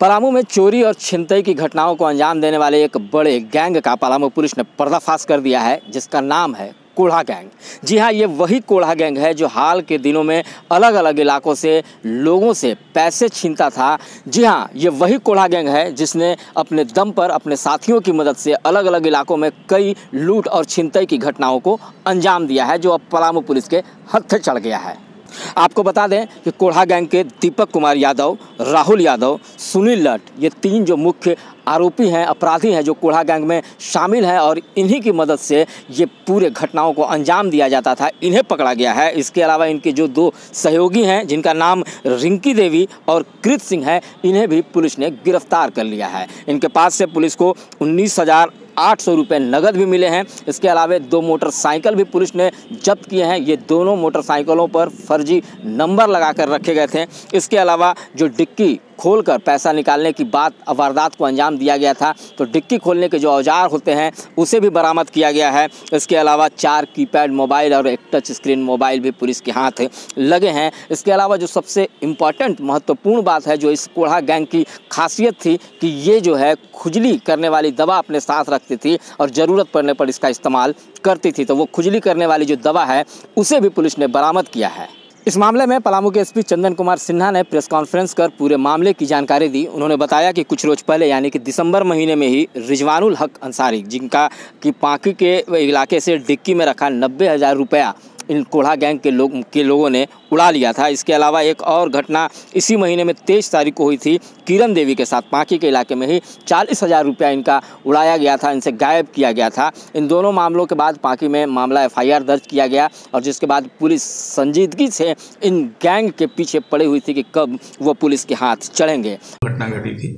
पलामू में चोरी और छिनतई की घटनाओं को अंजाम देने वाले एक बड़े गैंग का पलामू पुलिस ने पर्दाफाश कर दिया है, जिसका नाम है कोढ़ा गैंग। जी हाँ ये वही कोढ़ा गैंग है जो हाल के दिनों में अलग अलग इलाकों से, लोगों से पैसे छीनता था। जी हाँ ये वही कोढ़ा गैंग है जिसने अपने दम पर अपने साथियों की मदद से अलग अलग इलाकों में कई लूट और छिनतई की घटनाओं को अंजाम दिया है, जो अब पलामू पुलिस के हत्थे चढ़ गया है। आपको बता दें कि कोढ़ा गैंग के दीपक कुमार यादव, राहुल यादव, सुनील लट ये तीन जो मुख्य आरोपी हैं, अपराधी हैं, जो कोढ़ा गैंग में शामिल हैं और इन्हीं की मदद से ये पूरे घटनाओं को अंजाम दिया जाता था, इन्हें पकड़ा गया है। इसके अलावा इनके जो दो सहयोगी हैं, जिनका नाम रिंकी देवी और कृत सिंह है, इन्हें भी पुलिस ने गिरफ़्तार कर लिया है। इनके पास से पुलिस को उन्नीस हज़ार आठ सौ रुपये नगद भी मिले हैं। इसके अलावा दो मोटरसाइकिल भी पुलिस ने जब्त किए हैं। ये दोनों मोटरसाइकिलों पर फर्जी नंबर लगा कर रखे गए थे। इसके अलावा जो डिक्की खोलकर पैसा निकालने की बात, वारदात को अंजाम दिया गया था। तो डिक्की खोलने के जो औज़ार होते हैं, उसे भी बरामद किया गया है। इसके अलावा चार कीपैड मोबाइल और एक टच स्क्रीन मोबाइल भी पुलिस के हाथ लगे हैं। इसके अलावा जो सबसे इंपॉर्टेंट, महत्वपूर्ण बात है, जो इस कोढ़ा गैंग की खासियत थी कि ये जो है खुजली करने वाली दवा अपने साथ रखती थी और ज़रूरत पड़ने पर इसका इस्तेमाल करती थी। तो वो खुजली करने वाली जो दवा है, उसे भी पुलिस ने बरामद किया है। इस मामले में पलामू के एसपी चंदन कुमार सिन्हा ने प्रेस कॉन्फ्रेंस कर पूरे मामले की जानकारी दी। उन्होंने बताया कि कुछ रोज पहले, यानी कि दिसंबर महीने में ही, रिजवानुल हक अंसारी, जिनका कि पाकि के इलाके से डिक्की में रखा नब्बे हज़ार रुपया कोढ़ा गैंग के लोग, के लोगों ने उड़ा लिया था। इसके अलावा एक और घटना इसी महीने में तेईस तारीख को हुई थी। किरण देवी के साथ पाकि के इलाके में ही चालीस हज़ार रुपया इनका उड़ाया गया था, इनसे गायब किया गया था। इन दोनों मामलों के बाद पाकि में मामला एफआईआर दर्ज किया गया और जिसके बाद पुलिस संजीदगी से इन गैंग के पीछे पड़ी हुई थी कि कब वो पुलिस के हाथ चढ़ेंगे। घटना घटी थी।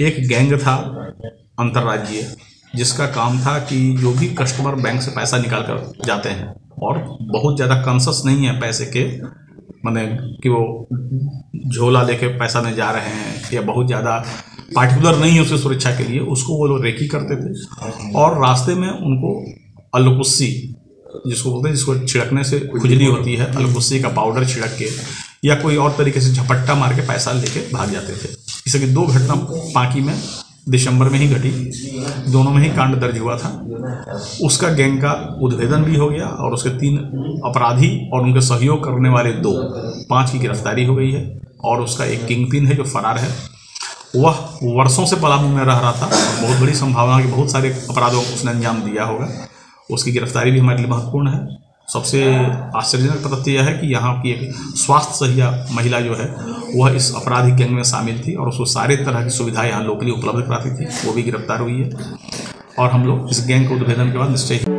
एक गैंग था, अंतर्राज्यीय, जिसका काम था कि जो भी कस्टमर बैंक से पैसा निकाल कर जाते हैं और बहुत ज़्यादा कॉन्शस नहीं है पैसे के। मैंने कि वो झोला लेके पैसा नहीं जा रहे हैं या बहुत ज़्यादा पार्टिकुलर नहीं है उसकी सुरक्षा के लिए, उसको वो लोग रेकी करते थे। और रास्ते में उनको अलकुस्सी, जिसको बोलते हैं, जिसको छिड़कने से खुजली होती है, अलकुस्सी का पाउडर छिड़क के या कोई और तरीके से झपट्टा मार के पैसा लेके भाग जाते थे। इसे कि दो घटना पाकि में दिसंबर में ही घटी। दोनों में ही कांड दर्ज हुआ था। उसका गैंग का उद्भेदन भी हो गया और उसके तीन अपराधी और उनके सहयोग करने वाले दो, पाँच की गिरफ्तारी हो गई है और उसका एक किंग पिन है जो फरार है। वह वर्षों से पलामू में रह रहा था। और बहुत बड़ी संभावना कि बहुत सारे अपराधों को उसने अंजाम दिया होगा। उसकी गिरफ्तारी भी हमारे लिए महत्वपूर्ण है। सबसे आश्चर्यजनक तथ्य यह है कि यहाँ की एक स्वास्थ्य सहिया महिला जो है, वह इस आपराधिक गैंग में शामिल थी और उसको सारे तरह की सुविधाएँ यहाँ लिए उपलब्ध कराती थी। वो भी गिरफ़्तार हुई है। और हम लोग इस गैंग के उद्भेदन के बाद निश्चय ही